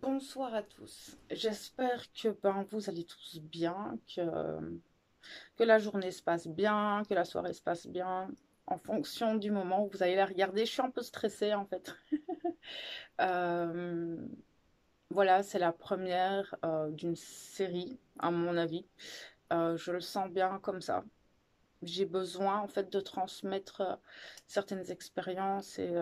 bonsoir à tous. J'espère que ben, vous allez tous bien, que, la journée se passe bien, que la soirée se passe bien, en fonction du moment où vous allez la regarder. Je suis un peu stressée en fait. Euh, voilà, c'est la première euh, d'une série, à mon avis. Euh, je le sens bien comme ça. J'ai besoin en fait de transmettre certaines expériences et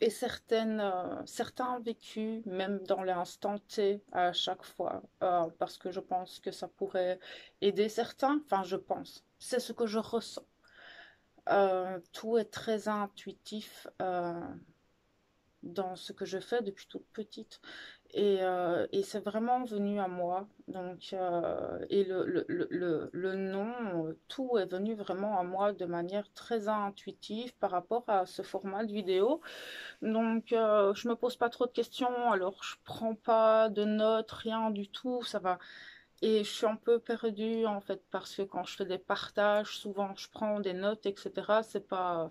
et certaines, euh, certains vécus, même dans l'instant T à chaque fois, euh, parce que je pense que ça pourrait aider certains. Enfin, je pense. C'est ce que je ressens. Euh, tout est très intuitif dans ce que je fais depuis toute petite. Euh, et, c'est vraiment venu à moi. Donc, euh, et le, le, le, nom, tout est venu vraiment à moi de manière très intuitive par rapport à ce format de vidéo. Donc, euh, je me pose pas trop de questions. Alors, je prends pas de notes, rien du tout. Ça va. Et je suis un peu perdue en fait parce que quand je fais des partages, souvent je prends des notes, etc. C'est pas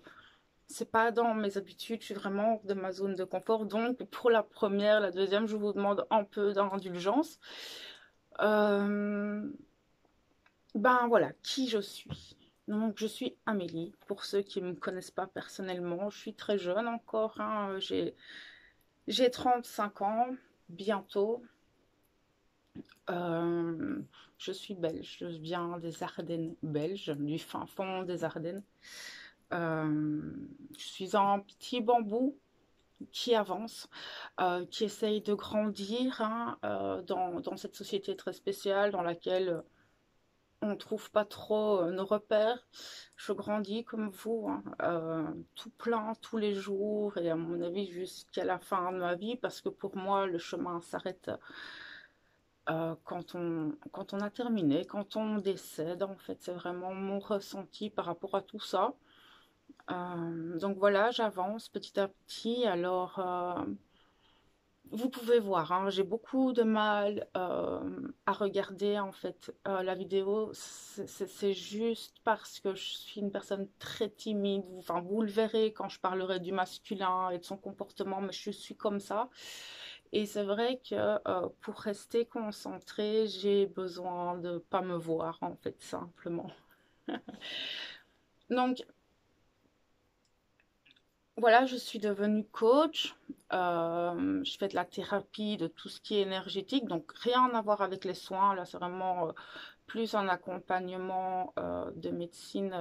c'est pas dans mes habitudes, je suis vraiment de ma zone de confort. Donc, pour la première, la deuxième, je vous demande un peu d'indulgence. Euh, ben voilà, qui je suis. Donc, je suis Amélie. Pour ceux qui ne me connaissent pas personnellement, je suis très jeune encore. Hein. J'ai 35 ans, bientôt. Euh, je suis belge, je viens des Ardennes belges, du fin fond des Ardennes. Euh, je suis un petit bambou qui avance, euh, qui essaye de grandir hein, euh, dans, cette société très spéciale dans laquelle on ne trouve pas trop nos repères. Je grandis comme vous, hein, tout plein tous les jours et à mon avis jusqu'à la fin de ma vie parce que pour moi le chemin s'arrête quand, on, quand on a terminé, quand on décède. En fait, c'est vraiment mon ressenti par rapport à tout ça. Euh, donc voilà, j'avance petit à petit. Alors, euh, vous pouvez voir, hein, j'ai beaucoup de mal euh, à regarder en fait la vidéo. C'est juste parce que je suis une personne très timide. Enfin, vous le verrez quand je parlerai du masculin et de son comportement, mais je suis comme ça. Et c'est vrai que pour rester concentrée, j'ai besoin de pas me voir en fait simplement. Donc voilà, je suis devenue coach. Euh, je fais de la thérapie, de tout ce qui est énergétique. Donc, rien à voir avec les soins. Là, c'est vraiment euh, plus un accompagnement euh, de médecine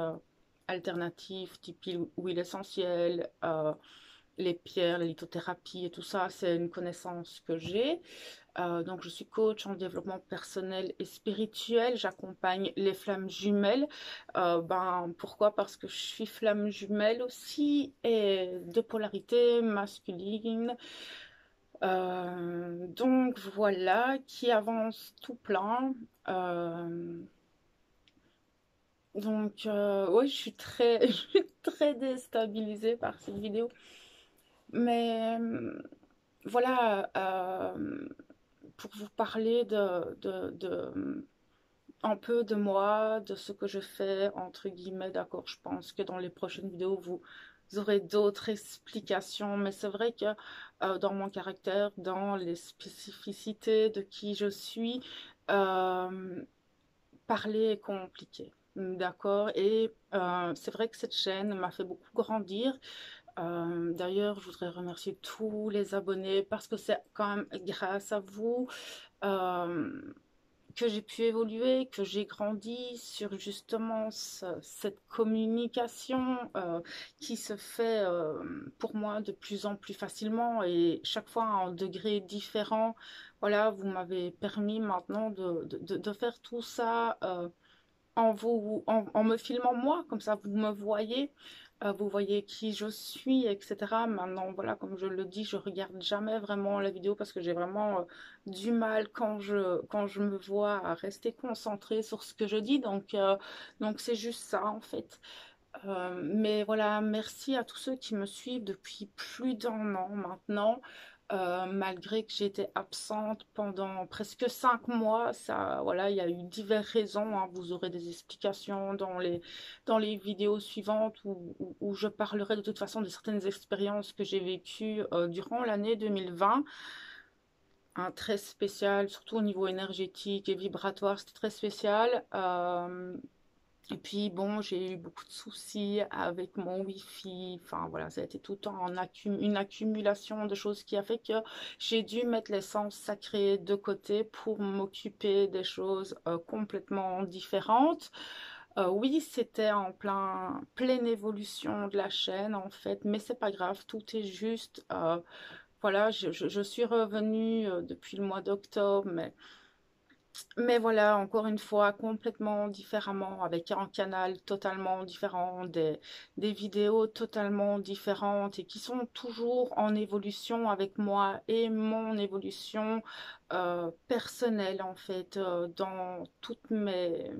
alternative, type huile essentielle, les pierres, la lithothérapie et tout ça. C'est une connaissance que j'ai. Euh, donc, je suis coach en développement personnel et spirituel. J'accompagne les flammes jumelles. Euh, ben, pourquoi? Parce que je suis flamme jumelle aussi et de polarité masculine. Euh, donc voilà, qui avance tout plein. donc oui, je suis très, je suis très déstabilisée par cette vidéo. Mais voilà, pour vous parler de, de, un peu de moi, de ce que je fais, entre guillemets, d'accord, je pense que dans les prochaines vidéos, vous, aurez d'autres explications, mais c'est vrai que euh, dans mon caractère, dans les spécificités de qui je suis, euh, parler est compliqué. D'accord Et euh, c'est vrai que cette chaîne m'a fait beaucoup grandir. Euh, d'ailleurs, je voudrais remercier tous les abonnés parce que c'est quand même grâce à vous euh, que j'ai pu évoluer, que j'ai grandi sur justement cette communication euh, qui se fait pour moi de plus en plus facilement et chaque fois en degré différent. Voilà, vous m'avez permis maintenant de, faire tout ça en, vous, en me filmant moi, comme ça vous me voyez. Euh, vous voyez qui je suis, etc. Maintenant, voilà, comme je le dis, je regarde jamais vraiment la vidéo parce que j'ai vraiment euh, du mal quand je, quand je me vois à rester concentrée sur ce que je dis. Donc, euh, donc c'est juste ça, en fait. mais voilà, merci à tous ceux qui me suivent depuis plus d'un an maintenant. Euh, malgré que j'étais absente pendant presque cinq mois. Ça, voilà, il y a eu diverses raisons. Hein. Vous aurez des explications dans les, dans vidéos suivantes où, je parlerai de toute façon de certaines expériences que j'ai vécues euh, durant l'année 2020. un très spécial, surtout au niveau énergétique et vibratoire, c'était très spécial. Et puis bon, j'ai eu beaucoup de soucis avec mon Wi-Fi. Enfin voilà, ça a été tout le temps une accumulation de choses qui a fait que j'ai dû mettre l'essence sacrée de côté pour m'occuper des choses euh, complètement différentes. Euh, oui, c'était en plein, pleine évolution de la chaîne en fait, mais c'est pas grave, tout est juste. Euh, voilà, je, je, suis revenue depuis le mois d'octobre, mais mais voilà, encore une fois, complètement différemment, avec un canal totalement différent, des, vidéos totalement différentes et qui sont toujours en évolution avec moi et mon évolution euh, personnelle en fait, euh, dans toutes mes,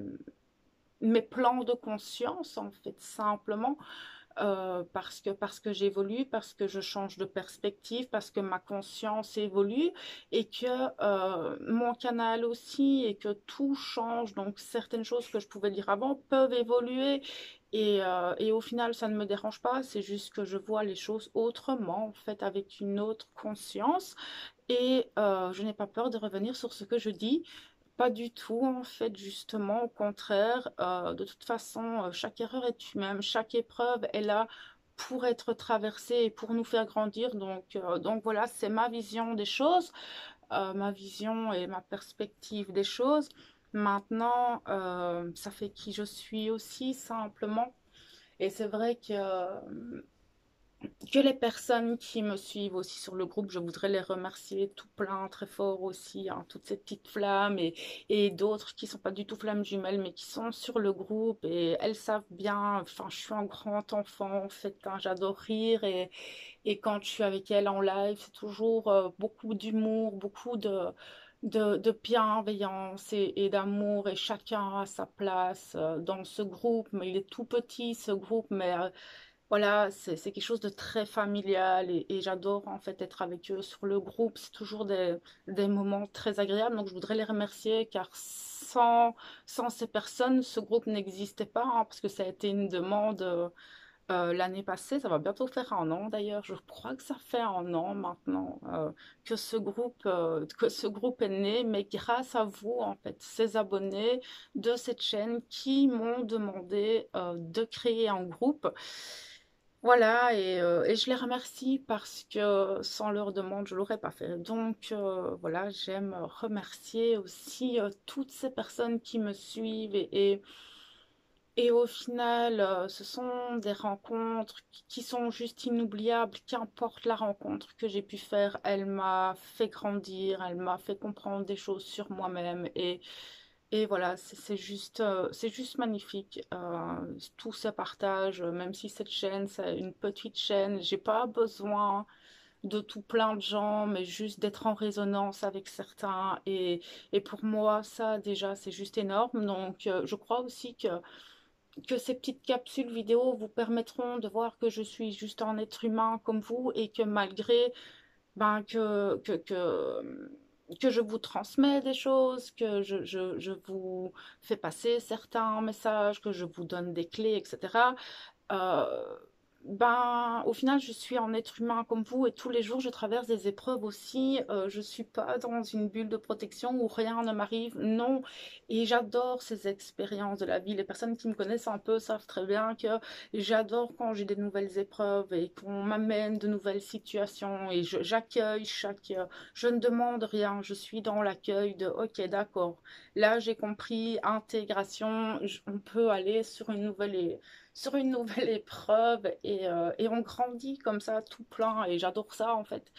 mes plans de conscience en fait, simplement. Euh, parce que, parce que j'évolue, parce que je change de perspective, parce que ma conscience évolue et que euh, mon canal aussi et que tout change. Donc certaines choses que je pouvais dire avant peuvent évoluer et, euh, et, au final, ça ne me dérange pas, c'est juste que je vois les choses autrement, en fait, avec une autre conscience. Et je n'ai pas peur de revenir sur ce que je dis. Pas du tout, en fait, justement, au contraire. Euh, de toute façon, euh, chaque erreur est humaine, chaque épreuve est là pour être traversée et pour nous faire grandir. Donc, euh, donc voilà, c'est ma vision des choses, ma vision et ma perspective des choses. Maintenant, ça fait qui je suis aussi, simplement. Et c'est vrai que que les personnes qui me suivent aussi sur le groupe, je voudrais les remercier tout plein, très fort aussi, hein, toutes ces petites flammes et, d'autres qui sont pas du tout flammes jumelles, mais qui sont sur le groupe et elles savent bien, enfin je suis un grand enfant en fait, hein, j'adore rire et, quand je suis avec elles en live, c'est toujours euh, beaucoup d'humour, beaucoup de, bienveillance et, et d'amour et chacun a sa place euh, dans ce groupe, mais il est tout petit ce groupe, mais... Euh, voilà, c'est quelque chose de très familial et, j'adore en fait être avec eux sur le groupe. C'est toujours des, moments très agréables. Donc je voudrais les remercier car sans, ces personnes, ce groupe n'existait pas hein, parce que ça a été une demande euh, l'année passée. Ça va bientôt faire un an d'ailleurs. Je crois que ça fait un an maintenant euh, que, ce groupe, euh, que ce groupe est né. Mais grâce à vous, en fait, ces abonnés de cette chaîne qui m'ont demandé de créer un groupe. Voilà, euh, et, je les remercie parce que sans leur demande, je ne l'aurais pas fait. Donc euh, voilà, j'aime remercier aussi euh, toutes ces personnes qui me suivent et, et, au final, ce sont des rencontres qui sont juste inoubliables, qu'importe la rencontre que j'ai pu faire, elle m'a fait grandir, elle m'a fait comprendre des choses sur moi-même et et voilà, c'est juste, euh, c'est juste magnifique. Euh, tout ce partage, même si cette chaîne, c'est une petite chaîne, j'ai pas besoin de tout plein de gens, mais juste d'être en résonance avec certains. Et, pour moi, ça, déjà, c'est juste énorme. Donc, euh, je crois aussi que, ces petites capsules vidéo vous permettront de voir que je suis juste un être humain comme vous et que malgré ben, que que je vous transmets des choses, que je, je, je, vous fais passer certains messages, que je vous donne des clés, etc. ben, au final, je suis un être humain comme vous et tous les jours, je traverse des épreuves aussi. Euh, je suis pas dans une bulle de protection où rien ne m'arrive. Non. Et j'adore ces expériences de la vie. Les personnes qui me connaissent un peu savent très bien que j'adore quand j'ai des nouvelles épreuves et qu'on m'amène de nouvelles situations et j'accueille chaque... Je ne demande rien. Je suis dans l'accueil de OK, d'accord. Là, j'ai compris, intégration, on peut aller sur une nouvelle sur une nouvelle épreuve et, euh, et, on grandit comme ça tout plein et j'adore ça en fait.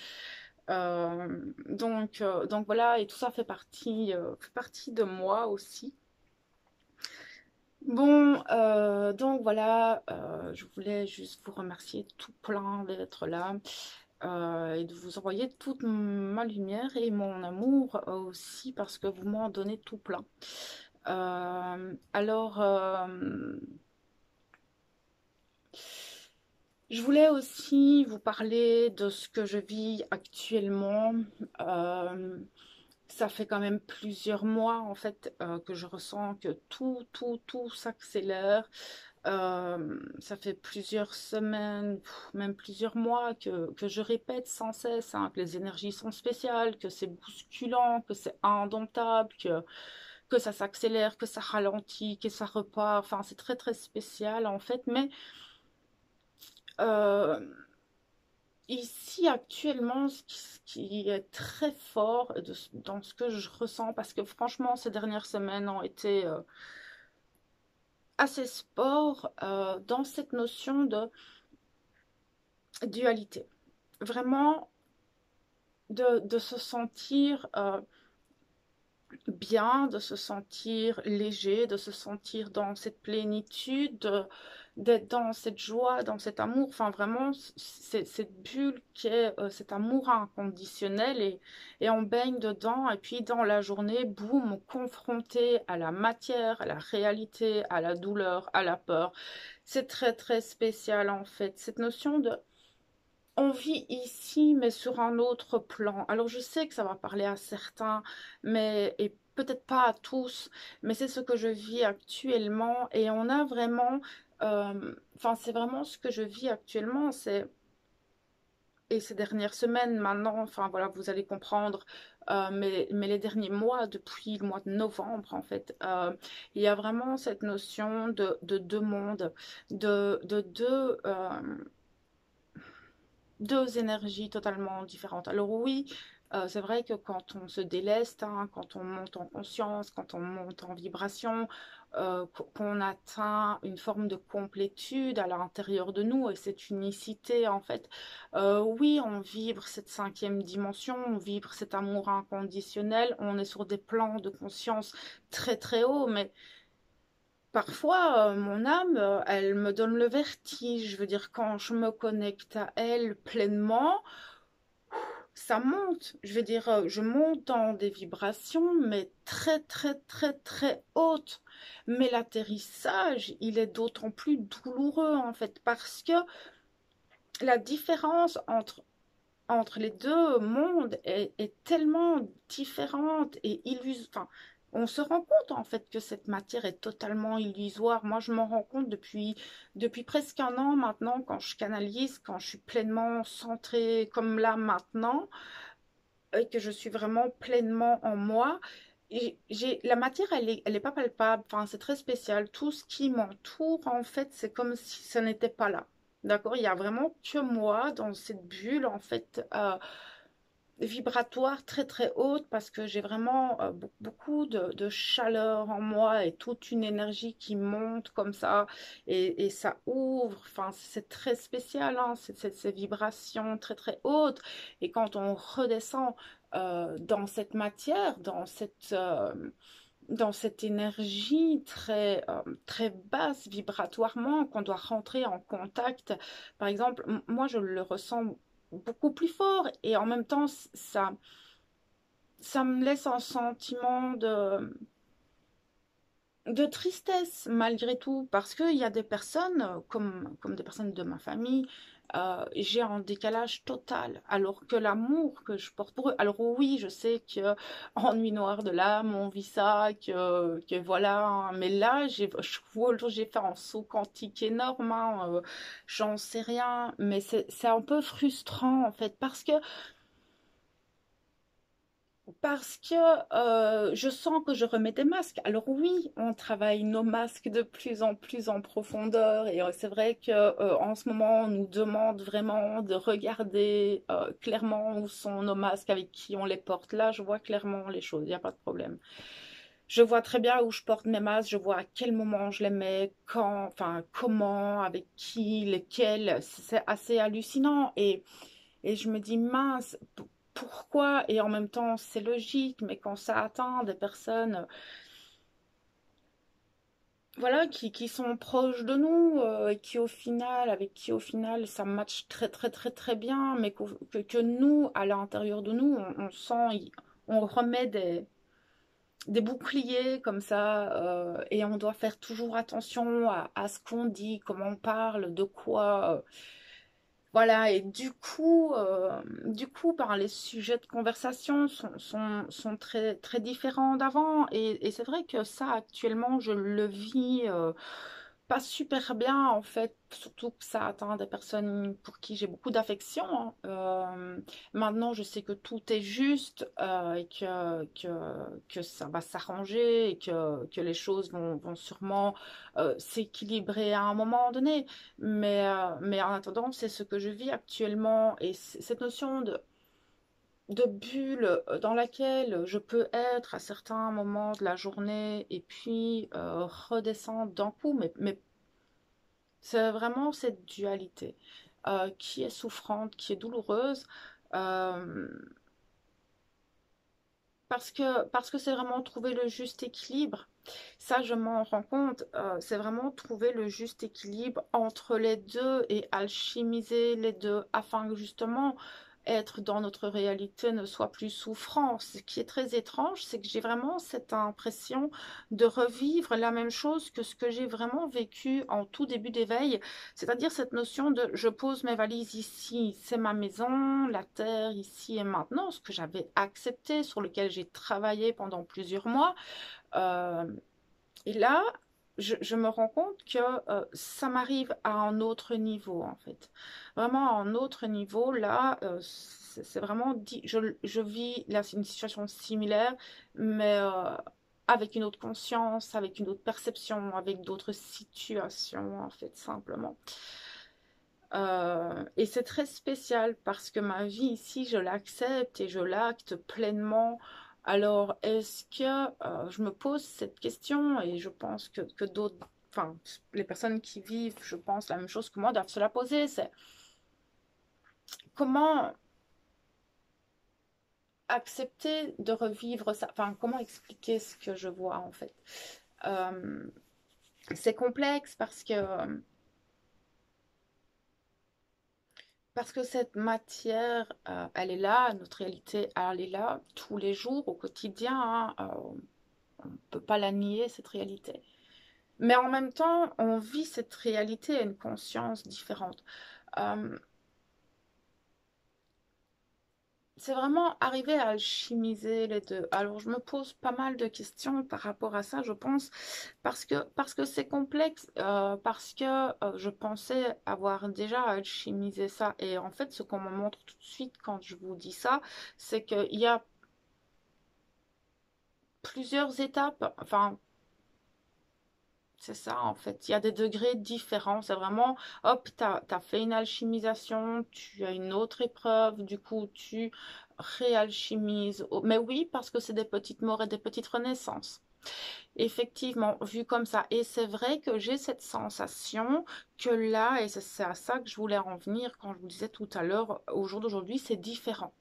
Euh, donc, euh, donc voilà, et tout ça fait partie, fait partie de moi aussi. Bon, donc voilà, je voulais juste vous remercier tout plein d'être là et de vous envoyer toute ma lumière et mon amour aussi parce que vous m'en donnez tout plein. alors, je voulais aussi vous parler de ce que je vis actuellement. Euh, ça fait quand même plusieurs mois en fait euh, que je ressens que tout, tout, tout s'accélère. Euh, ça fait plusieurs semaines, même plusieurs mois que, je répète sans cesse hein, que les énergies sont spéciales, que c'est bousculant, que c'est indomptable, que, que ça s'accélère, que ça ralentit, que ça repart. Enfin, c'est très très spécial en fait. Mais ici actuellement, ce qui, est très fort dans ce que je ressens, parce que franchement, ces dernières semaines ont été euh, assez sport euh, dans cette notion de dualité. Vraiment, de, se sentir euh, bien, de se sentir léger, de se sentir dans cette plénitude, d'être dans cette joie, dans cet amour. Enfin, vraiment, cette bulle qui est euh, cet amour inconditionnel et, et on baigne dedans. Et puis, dans la journée, boum, confronté à la matière, à la réalité, à la douleur, à la peur. C'est très, très spécial, en fait. Cette notion de on vit ici, mais sur un autre plan. Alors, je sais que ça va parler à certains, mais et peut-être pas à tous, mais c'est ce que je vis actuellement. Et on a vraiment enfin, c'est vraiment ce que je vis actuellement. C'est et ces dernières semaines maintenant, enfin voilà, vous allez comprendre, euh, mais, mais, les derniers mois, depuis le mois de novembre en fait, euh, il y a vraiment cette notion de, deux mondes, de, de deux, deux énergies totalement différentes. Alors oui, euh, c'est vrai que quand on se déleste, hein, quand on monte en conscience, quand on monte en vibration, euh, qu'on atteint une forme de complétude à l'intérieur de nous et cette unicité en fait, euh, oui, on vibre cette cinquième dimension, on vibre cet amour inconditionnel, on est sur des plans de conscience très très hauts, mais Parfois, mon âme, elle me donne le vertige. Je veux dire, quand je me connecte à elle pleinement, ça monte. Je veux dire, euh, je monte dans des vibrations, mais très, très, très, très hautes. Mais l'atterrissage, il est d'autant plus douloureux, en fait, parce que la différence entre, entre les deux mondes est, tellement différente et illusoire on se rend compte en fait que cette matière est totalement illusoire. Moi, je m'en rends compte depuis, depuis presque un an maintenant, quand je canalise, quand je suis pleinement centrée comme là maintenant, et que je suis vraiment pleinement en moi. La matière, elle est, elle est pas palpable. Enfin, c'est très spécial. Tout ce qui m'entoure, en fait, c'est comme si ça n'était pas là. D'accord? Il y a vraiment que moi dans cette bulle, en fait. Euh, vibratoire très très haute parce que j'ai vraiment euh, beaucoup de, chaleur en moi et toute une énergie qui monte comme ça et, ça ouvre, enfin c'est très spécial, hein, c'est ces vibrations très très hautes et quand on redescend euh, dans cette matière, dans cette... Euh, dans cette énergie très, très basse vibratoirement, qu'on doit rentrer en contact. Par exemple, moi je le ressens beaucoup plus fort et en même temps ça ça me laisse un sentiment de de tristesse malgré tout parce qu'il y a des personnes comme comme des personnes de ma famille euh, j'ai un décalage total. Alors que l'amour que je porte pour eux alors oui je sais que en nuit noire de l'âme on vit ça que, que voilà mais là j'ai j'ai fait un saut quantique énorme hein, euh, j'en sais rien. Mais c'est un peu frustrant en fait parce que parce que euh, je sens que je remets des masques. Alors oui, on travaille nos masques de plus en plus en profondeur et euh, c'est vrai que euh, en ce moment, on nous demande vraiment de regarder clairement où sont nos masques, avec qui on les porte. Là, je vois clairement les choses, il n'y a pas de problème. Je vois très bien où je porte mes masques, je vois à quel moment je les mets, quand, enfin comment, avec qui, lesquels. C'est assez hallucinant et et je me dis mince pourquoi et en même temps c'est logique, mais quand ça atteint des personnes voilà, qui, sont proches de nous, euh, et qui au final, avec qui au final ça match très très très très bien, mais que, nous, à l'intérieur de nous, on, sent, on remet des, boucliers comme ça, euh, et on doit faire toujours attention à, ce qu'on dit, comment on parle, de quoi. Euh, voilà, et du coup, euh, du coup, par les sujets de conversation sont, sont, très, très différents d'avant. Et, c'est vrai que ça, actuellement, je le vis euh, pas super bien en fait, surtout que ça atteint des personnes pour qui j'ai beaucoup d'affection. hein. Euh, maintenant, je sais que tout est juste euh, et que, que, que ça va s'arranger et que, que les choses vont, vont sûrement euh, s'équilibrer à un moment donné. Mais, mais en attendant, c'est ce que je vis actuellement et cette notion de de bulle euh, dans laquelle je peux être à certains moments de la journée et puis euh, redescendre d'un coup, mais, c'est vraiment cette dualité euh, qui est souffrante, qui est douloureuse, parce que parce que c'est vraiment trouver le juste équilibre. Ça, je m'en rends compte, c'est vraiment trouver le juste équilibre entre les deux et alchimiser les deux afin que justement être dans notre réalité ne soit plus souffrant. Ce qui est très étrange, c'est que j'ai vraiment cette impression de revivre la même chose que ce que j'ai vraiment vécu en tout début d'éveil, c'est-à-dire cette notion de je pose mes valises ici, c'est ma maison, la terre ici et maintenant, ce que j'avais accepté, sur lequel j'ai travaillé pendant plusieurs mois. Euh, et là, je, me rends compte que euh, ça m'arrive à un autre niveau, en fait. Vraiment à un autre niveau, là, euh, c'est vraiment... di- Je, vis là, une situation similaire, mais euh, avec une autre conscience, avec une autre perception, avec d'autres situations, en fait, simplement. Et c'est très spécial parce que ma vie ici, je l'accepte et je l'acte pleinement. Alors, est-ce que euh, je me pose cette question et je pense que, d'autres, enfin, les personnes qui vivent, je pense, la même chose que moi, doivent se la poser, c'est comment accepter de revivre ça, enfin, comment expliquer ce que je vois en fait? Euh, c'est complexe parce que Parce que cette matière, euh, elle est là, notre réalité, elle est là tous les jours, au quotidien. hein, euh, on ne peut pas la nier, cette réalité. Mais en même temps, on vit cette réalité à une conscience différente. Euh, c'est vraiment arriver à alchimiser les deux. Alors, je me pose pas mal de questions par rapport à ça, je pense, parce que c'est complexe, euh, parce que euh, je pensais avoir déjà alchimisé ça. Et en fait, ce qu'on me montre tout de suite quand je vous dis ça, c'est qu'il y a plusieurs étapes. Enfin, c'est ça, en fait. Il y a des degrés différents. C'est vraiment, hop, t'as, t'as fait une alchimisation, tu as une autre épreuve, du coup, tu réalchimises. Mais oui, parce que c'est des petites morts et des petites renaissances. Effectivement, vu comme ça. Et c'est vrai que j'ai cette sensation que là, et c'est à ça que je voulais en venir quand je vous disais tout à l'heure, au jour d'aujourd'hui, c'est différent.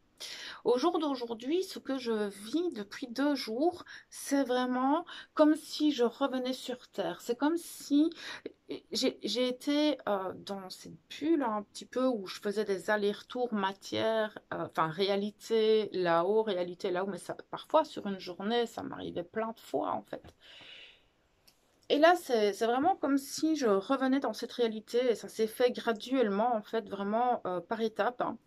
Au jour d'aujourd'hui, ce que je vis depuis deux jours, c'est vraiment comme si je revenais sur Terre. C'est comme si j'ai été euh, dans cette bulle un petit peu où je faisais des allers-retours matière, euh, enfin réalité là-haut, réalité là-haut, mais ça, parfois sur une journée, ça m'arrivait plein de fois en fait. Et là, c'est c'est vraiment comme si je revenais dans cette réalité et ça s'est fait graduellement en fait, vraiment euh, par étapes. hein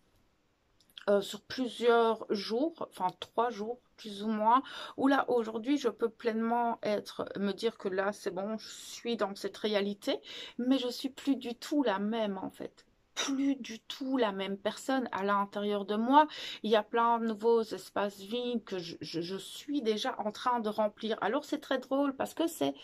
euh, sur plusieurs jours, enfin trois jours plus ou moins, où là aujourd'hui je peux pleinement être, me dire que là c'est bon, je suis dans cette réalité, mais je suis plus du tout la même en fait. Plus du tout la même personne à l'intérieur de moi. Il y a plein de nouveaux espaces vides que je, suis déjà en train de remplir. Alors c'est très drôle parce que c'est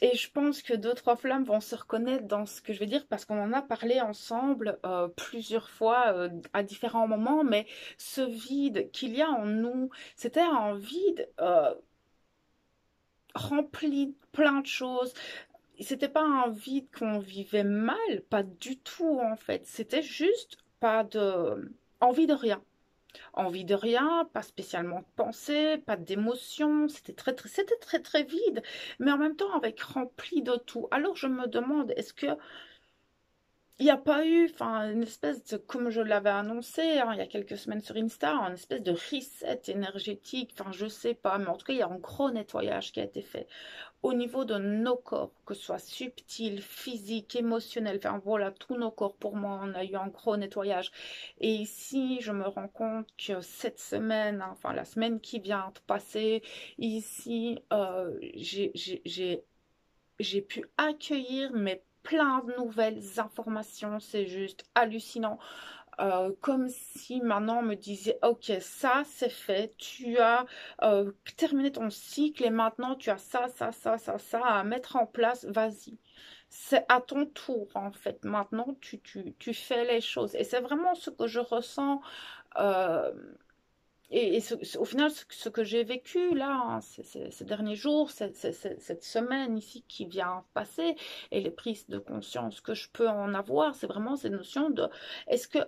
et je pense que deux, trois flammes vont se reconnaître dans ce que je vais dire parce qu'on en a parlé ensemble euh, plusieurs fois euh, à différents moments, mais ce vide qu'il y a en nous, c'était un vide euh, rempli de plein de choses. C'était pas un vide qu'on vivait mal, pas du tout en fait. C'était juste pas de envie de rien. Envie de rien, pas spécialement de pensée, pas d'émotion, c'était très, très, c'était très très vide, mais en même temps avec rempli de tout. Alors je me demande, est-ce que il n'y a pas eu, enfin, une espèce de, comme je l'avais annoncé hein, il y a quelques semaines sur Insta, une espèce de reset énergétique, enfin, je sais pas, mais en tout cas, il y a un gros nettoyage qui a été fait au niveau de nos corps, que ce soit subtil, physique, émotionnel, enfin, voilà, tous nos corps, pour moi, on a eu un gros nettoyage. Et ici, je me rends compte que cette semaine, hein, enfin, la semaine qui vient de passer, ici, euh, j'ai pu accueillir mais plein de nouvelles informations, c'est juste hallucinant. Euh, comme si maintenant on me disait ok ça c'est fait tu as euh, terminé ton cycle et maintenant tu as ça ça ça ça ça à mettre en place vas-y. C'est à ton tour en fait. Maintenant tu, tu, tu fais les choses. Et c'est vraiment ce que je ressens euh, et, au final, ce, que j'ai vécu là, hein, ces, derniers jours, cette, semaine ici qui vient passer, et les prises de conscience que je peux en avoir, c'est vraiment cette notion de est-ce que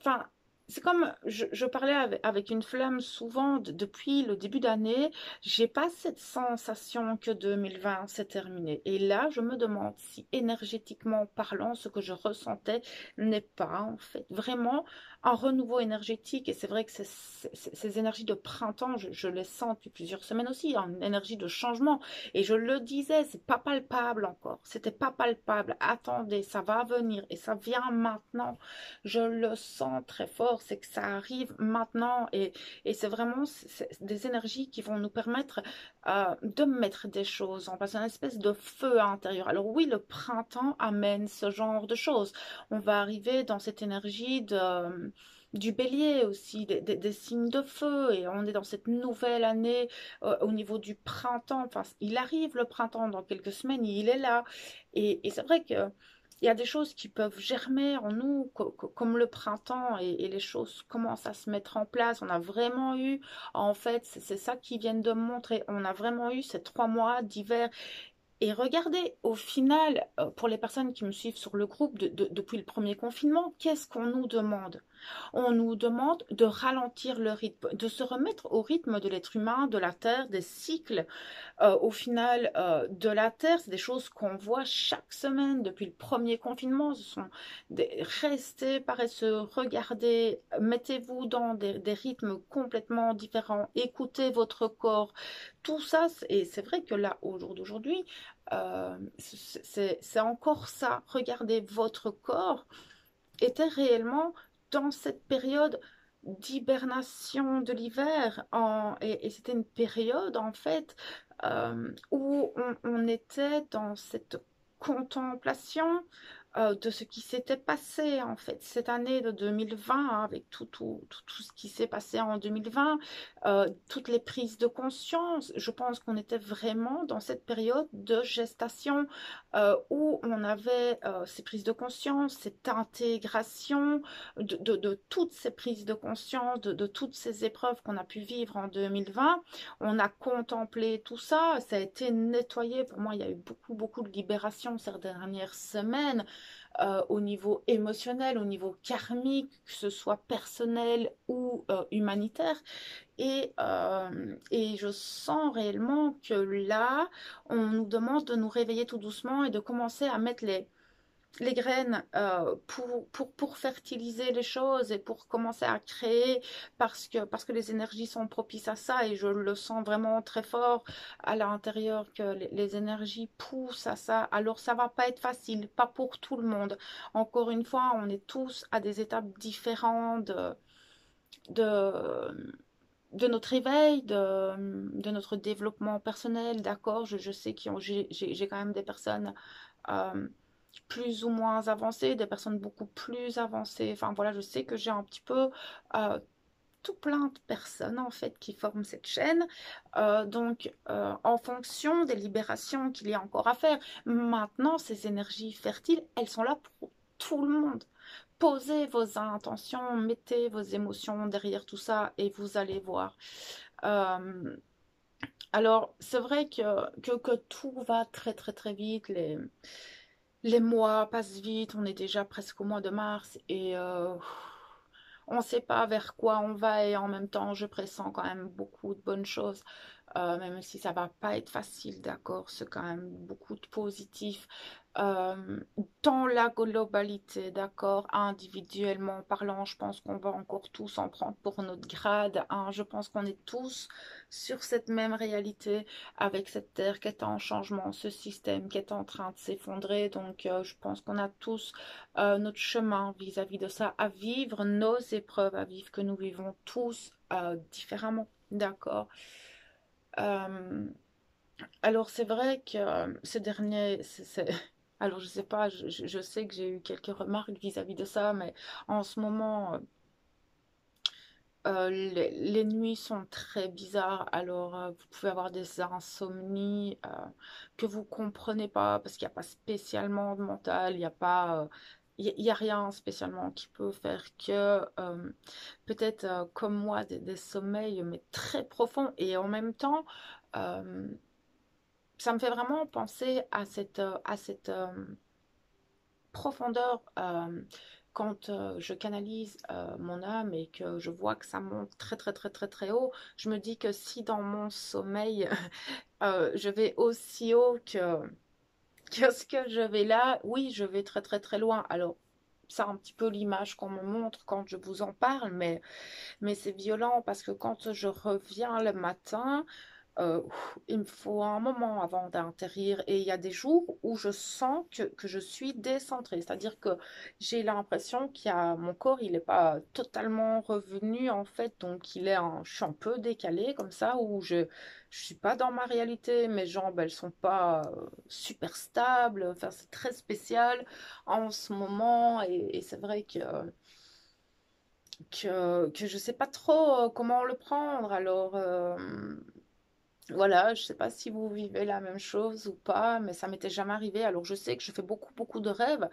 enfin, c'est comme je, parlais avec, une flamme souvent depuis le début d'année, j'ai pas cette sensation que 2020 s'est terminé. Et là, je me demande si énergétiquement parlant, ce que je ressentais n'est pas en fait vraiment un renouveau énergétique. Et c'est vrai que ces énergies de printemps, je, les sens depuis plusieurs semaines aussi, une énergie de changement. Et je le disais, c'est pas palpable encore. C'était pas palpable. Attendez, ça va venir et ça vient maintenant. Je le sens très fort. C'est que ça arrive maintenant et, c'est vraiment des énergies qui vont nous permettre euh, de mettre des choses en place, une espèce de feu à l'intérieur. Alors oui, le printemps amène ce genre de choses. On va arriver dans cette énergie de du bélier aussi, des, signes de feu, et on est dans cette nouvelle année euh, au niveau du printemps. Enfin, il arrive le printemps dans quelques semaines, il est là. Et, c'est vrai que il y a des choses qui peuvent germer en nous, comme le printemps, et, les choses commencent à se mettre en place. On a vraiment eu, en fait, c'est ça qui viennent de montrer, on a vraiment eu ces trois mois d'hiver et regardez, au final, euh, pour les personnes qui me suivent sur le groupe depuis le premier confinement, qu'est-ce qu'on nous demande? On nous demande de ralentir le rythme, de se remettre au rythme de l'être humain, de la Terre, des cycles, euh, au final, euh, de la Terre. C'est des choses qu'on voit chaque semaine depuis le premier confinement. Ce sont des restés paresseux, regardez, mettez-vous dans des, des rythmes complètement différents, écoutez votre corps, tout ça, et c'est vrai que là, au jour d'aujourd'hui, euh, c'est encore ça. Regardez, votre corps était réellement dans cette période d'hibernation de l'hiver et, c'était une période en fait euh, où on, était dans cette contemplation euh, de ce qui s'était passé en fait cette année de 2020 hein, avec tout, tout, tout, ce qui s'est passé en 2020, euh, toutes les prises de conscience. Je pense qu'on était vraiment dans cette période de gestation euh, où on avait ces prises de conscience, cette intégration de, de, toutes ces prises de conscience, de, de toutes ces épreuves qu'on a pu vivre en 2020. On a contemplé tout ça, ça a été nettoyé. Pour moi, il y a eu beaucoup, beaucoup de libération ces dernières semaines. Euh, au niveau émotionnel, au niveau karmique, que ce soit personnel ou euh, humanitaire. Et, euh, et je sens réellement que là, on nous demande de nous réveiller tout doucement et de commencer à mettre les, les graines euh, pour, pour, pour, fertiliser les choses et pour commencer à créer parce que, parce que les énergies sont propices à ça et je le sens vraiment très fort à l'intérieur que les, énergies poussent à ça. Alors ça va pas être facile, pas pour tout le monde. Encore une fois, on est tous à des étapes différentes de, de notre éveil, de, de, notre développement personnel, d'accord, je, je, sais que j'ai quand même des personnes euh, plus ou moins avancées, des personnes beaucoup plus avancées. Enfin voilà, je sais que j'ai un petit peu euh, tout plein de personnes en fait qui forment cette chaîne. Euh, donc euh, en fonction des libérations qu'il y a encore à faire, maintenant ces énergies fertiles, elles sont là pour tout le monde. Posez vos intentions, mettez vos émotions derrière tout ça et vous allez voir. alors, c'est vrai que, que, que, tout va très très très vite. Les, les mois passent vite, on est déjà presque au mois de mars et euh, on ne sait pas vers quoi on va et en même temps je pressens quand même beaucoup de bonnes choses. Euh, même si ça va pas être facile, d'accord, c'est quand même beaucoup de positifs. Euh, dans la globalité, d'accord, individuellement parlant, je pense qu'on va encore tous en prendre pour notre grade. Hein. Je pense qu'on est tous sur cette même réalité avec cette terre qui est en changement, ce système qui est en train de s'effondrer. Donc, euh, je pense qu'on a tous euh, notre chemin vis-à-vis de ça à vivre, nos épreuves à vivre que nous vivons tous différemment, d'accord. Alors c'est vrai que ces derniers, alors je sais pas, je, sais que j'ai eu quelques remarques vis-à-vis de ça, mais en ce moment, euh, euh, les, nuits sont très bizarres. Alors euh, vous pouvez avoir des insomnies que vous comprenez pas parce qu'il n'y a pas spécialement de mental, il n'y a pas, rien spécialement qui peut faire que peut-être comme moi des, sommeils mais très profonds et en même temps. Ça me fait vraiment penser à cette, euh, à cette euh, profondeur euh, quand je canalise mon âme et que je vois que ça monte très très très très très haut. Je me dis que si dans mon sommeil je vais aussi haut que, que ce que je vais là, oui, je vais très très très loin. Alors, c'est un petit peu l'image qu'on me montre quand je vous en parle, mais, mais c'est violent parce que quand je reviens le matin, euh, il me faut un moment avant d'atterrir et il y a des jours où je sens que, que je suis décentrée, c'est-à-dire que j'ai l'impression qu'il y a mon corps, il n'est pas totalement revenu en fait, donc il est un, je suis un peu décalée comme ça, où je je suis pas dans ma réalité, mes jambes elles sont pas euh, super stables, enfin c'est très spécial en ce moment. Et, c'est vrai que que, que je sais pas trop euh, comment le prendre. Alors, voilà, je sais pas si vous vivez la même chose ou pas, mais ça m'était jamais arrivé. Alors, je sais que je fais beaucoup, beaucoup de rêves,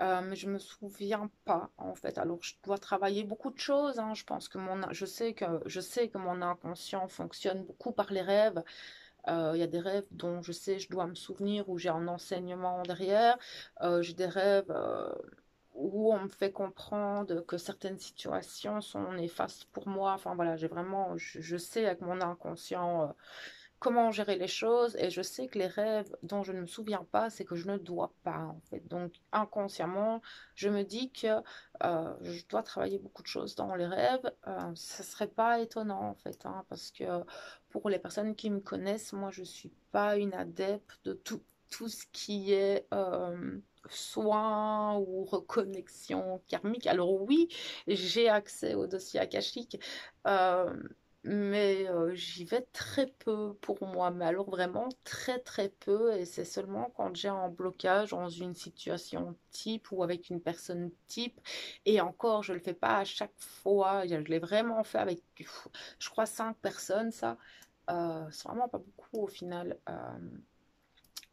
euh, mais je me souviens pas, en fait. Alors, je dois travailler beaucoup de choses, hein. Je pense que mon, je sais que, je sais que mon inconscient fonctionne beaucoup par les rêves. Euh, Il y a des rêves dont je sais, je dois me souvenir, où j'ai un enseignement derrière. Euh, j'ai des rêves où on me fait comprendre que certaines situations sont néfastes pour moi. Enfin voilà, j'ai vraiment, je, sais avec mon inconscient euh, comment gérer les choses et je sais que les rêves dont je ne me souviens pas, c'est que je ne dois pas. Donc inconsciemment, je me dis que euh, je dois travailler beaucoup de choses dans les rêves. Euh, ça serait pas étonnant en fait, hein, parce que pour les personnes qui me connaissent, moi je suis pas une adepte de tout, tout ce qui est euh, soins ou reconnexion karmique. Alors oui, j'ai accès au dossier akashique, euh, mais euh, j'y vais très peu pour moi. Mais alors vraiment très très peu, et c'est seulement quand j'ai un blocage dans une situation type ou avec une personne type. Et encore, je le fais pas à chaque fois. Je l'ai vraiment fait avec, je crois, cinq personnes, ça. C'est vraiment pas beaucoup au final.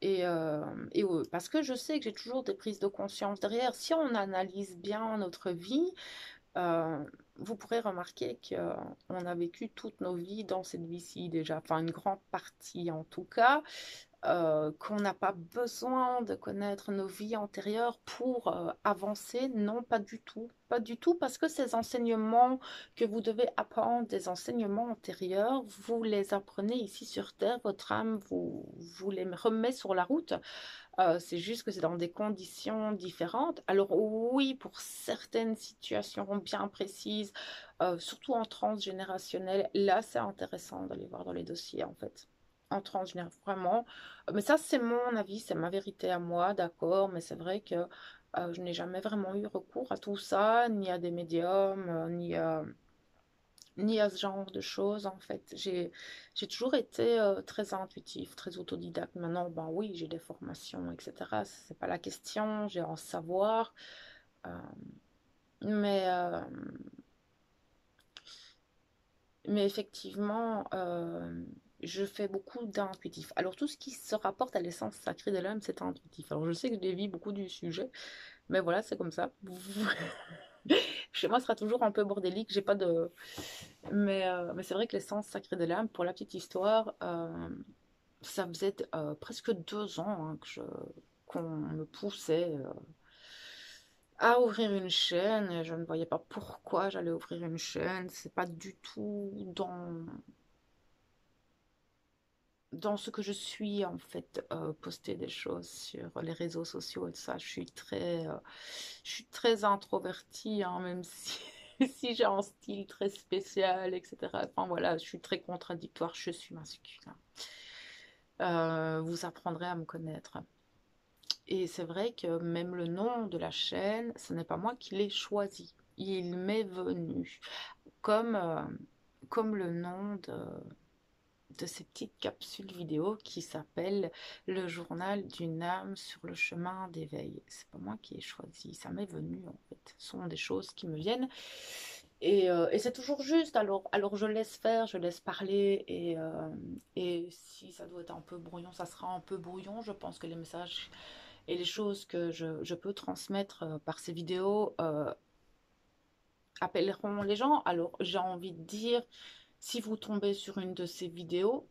Et, et euh, parce que je sais que j'ai toujours des prises de conscience derrière. Si on analyse bien notre vie, euh, vous pourrez remarquer qu'on a vécu toutes nos vies dans cette vie-ci déjà, enfin une grande partie en tout cas euh, qu'on n'a pas besoin de connaître nos vies antérieures pour euh, avancer. Non, pas du tout. Pas du tout, parce que ces enseignements que vous devez apprendre, des enseignements antérieurs, vous les apprenez ici sur Terre, votre âme vous, les remet sur la route. Euh, c'est juste que c'est dans des conditions différentes. Alors oui, pour certaines situations bien précises, surtout en transgénérationnel, là c'est intéressant d'aller voir dans les dossiers en fait en transgénère vraiment. Mais ça, c'est mon avis, c'est ma vérité à moi, d'accord. Mais c'est vrai que euh, je n'ai jamais vraiment eu recours à tout ça, ni à des médiums, euh, ni, à, ni à ce genre de choses, en fait. J'ai, toujours été euh, très intuitive, très autodidacte. Maintenant, ben oui, j'ai des formations, etc. C'est pas la question, j'ai un savoir. Euh, mais, euh, mais effectivement, euh, je fais beaucoup d'intuitif. Alors, tout ce qui se rapporte à l'essence sacrée de l'âme, c'est intuitif. Alors, je sais que je dévie beaucoup du sujet, mais voilà, c'est comme ça. Chez moi, ce sera toujours un peu bordélique. J'ai pas de. Mais, euh, mais c'est vrai que l'essence sacrée de l'âme, pour la petite histoire, euh, ça faisait euh, presque deux ans hein, qu'on me poussait à ouvrir une chaîne. Je ne voyais pas pourquoi j'allais ouvrir une chaîne. C'est pas du tout dans dans ce que je suis, en fait, euh, poster des choses sur les réseaux sociaux et ça, je suis très, euh, je suis très introvertie, hein, même si, j'ai un style très spécial, etc. Enfin voilà, je suis très contradictoire, je suis masculin. Euh, vous apprendrez à me connaître. Et c'est vrai que même le nom de la chaîne, ce n'est pas moi qui l'ai choisi. Il m'est venu comme, euh, comme le nom de, de ces petites capsules vidéo qui s'appellent le journal d'une âme sur le chemin d'éveil. C'est pas moi qui ai choisi, ça m'est venu en fait. Ce sont des choses qui me viennent. Et, euh, et c'est toujours juste, alors, alors je laisse faire, je laisse parler, et, euh, et si ça doit être un peu brouillon, ça sera un peu brouillon. Je pense que les messages et les choses que je, je peux transmettre euh, par ces vidéos appelleront les gens. Alors j'ai envie de dire, si vous tombez sur une de ces vidéos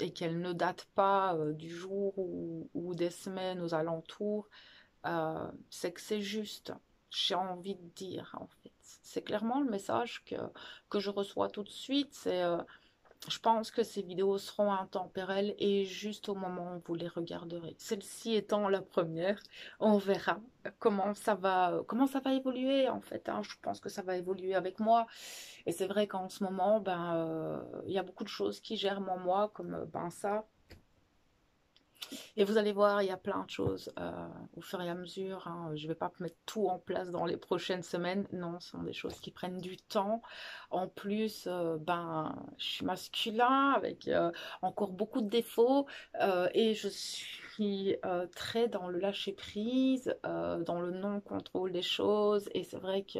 et qu'elle ne date pas euh, du jour ou, des semaines aux alentours, euh, c'est que c'est juste. J'ai envie de dire, en fait. C'est clairement le message que, que je reçois tout de suite. C'est euh, je pense que ces vidéos seront intempérelles et juste au moment où vous les regarderez. Celle-ci étant la première, on verra comment ça va, comment ça va évoluer en fait. Hein. Je pense que ça va évoluer avec moi. Et c'est vrai qu'en ce moment, ben, euh, il y a beaucoup de choses qui germent en moi, comme ben ça, et vous allez voir, il y a plein de choses euh, au fur et à mesure. Hein. Je ne vais pas mettre tout en place dans les prochaines semaines. Non, ce sont des choses qui prennent du temps. En plus, euh, ben, je suis masculin avec euh, encore beaucoup de défauts et je suis très dans le lâcher prise, dans le non-contrôle des choses. Et c'est vrai que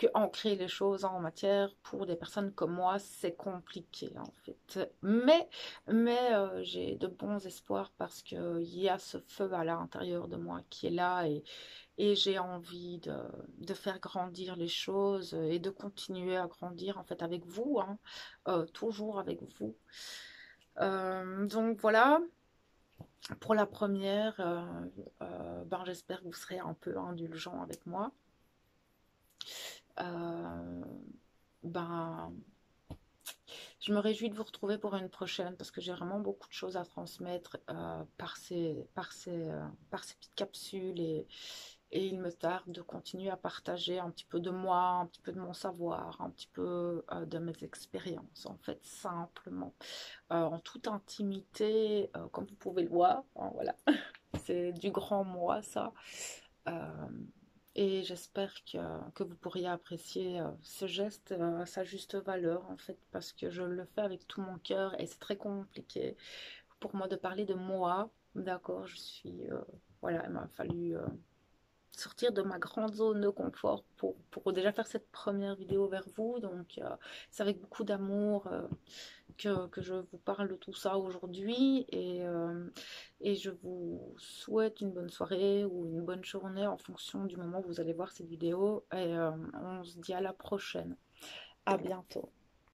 que ancrer les choses en matière pour des personnes comme moi, c'est compliqué en fait. Mais, mais euh, j'ai de bons espoirs parce qu'il y a ce feu à l'intérieur de moi qui est là et, et j'ai envie de, de, faire grandir les choses et de continuer à grandir en fait avec vous, hein, euh, toujours avec vous. Euh, donc voilà, pour la première, ben, j'espère que vous serez un peu indulgent avec moi. Euh, ben, je me réjouis de vous retrouver pour une prochaine parce que j'ai vraiment beaucoup de choses à transmettre euh, par, ces, par, ces, euh, par ces petites capsules et, il me tarde de continuer à partager un petit peu de moi, un petit peu de mon savoir, un petit peu de mes expériences, en fait, simplement, en toute intimité, comme vous pouvez le voir, hein, voilà, c'est du grand moi, ça. Et j'espère que, vous pourriez apprécier euh, ce geste à sa juste valeur, en fait, parce que je le fais avec tout mon cœur et c'est très compliqué pour moi de parler de moi. D'accord, je suis. Euh, voilà, il m'a fallu euh, sortir de ma grande zone de confort pour, pour déjà faire cette première vidéo vers vous. Donc, euh, c'est avec beaucoup d'amour euh, que, que, je vous parle de tout ça aujourd'hui. Et, euh, et je vous souhaite une bonne soirée ou une bonne journée en fonction du moment où vous allez voir cette vidéo. Et on se dit à la prochaine. À bientôt.